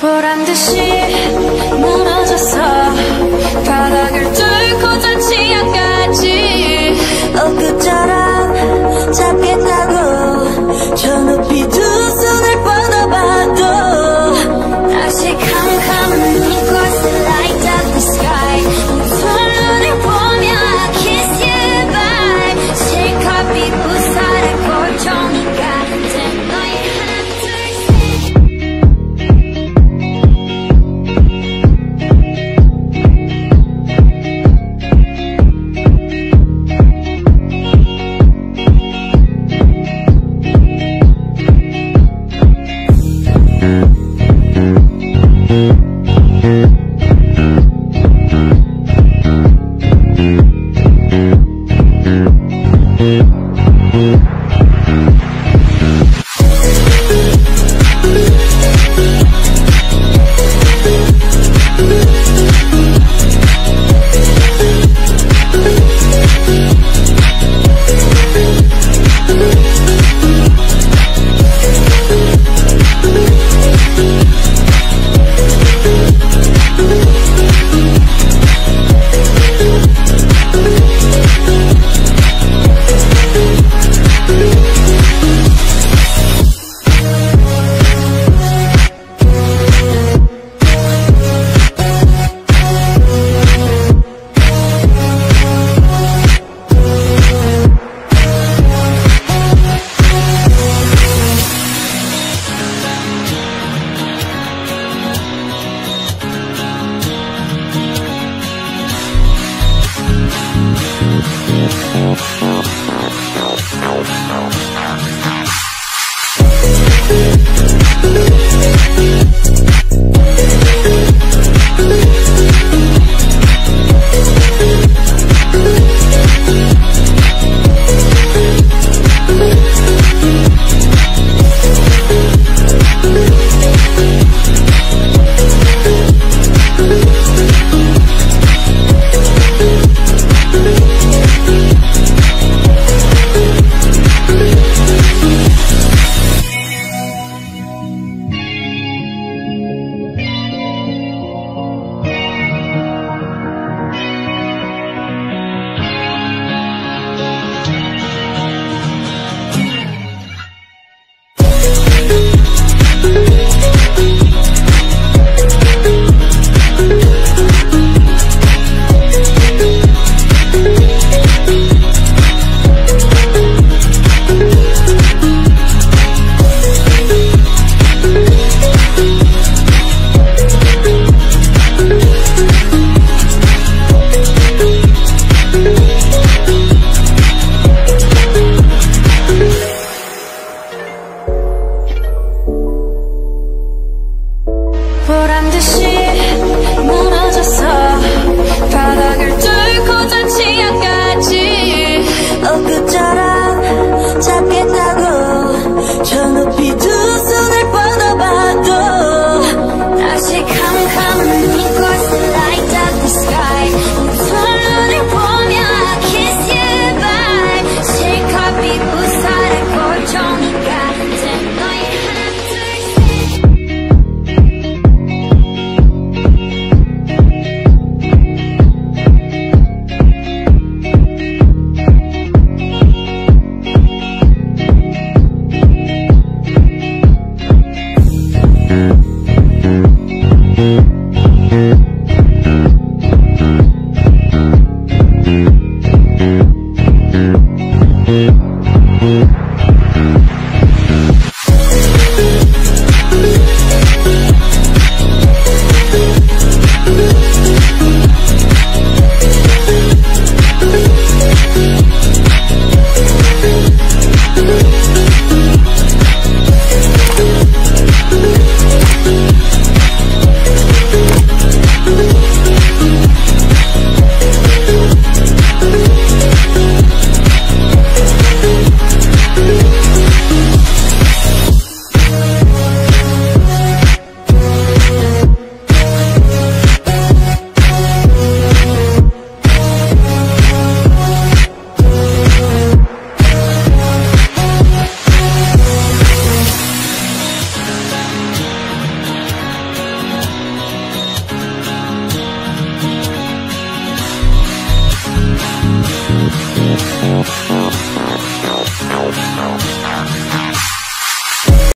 보란듯이 나눠져서 바닥을 뚫고 I'm just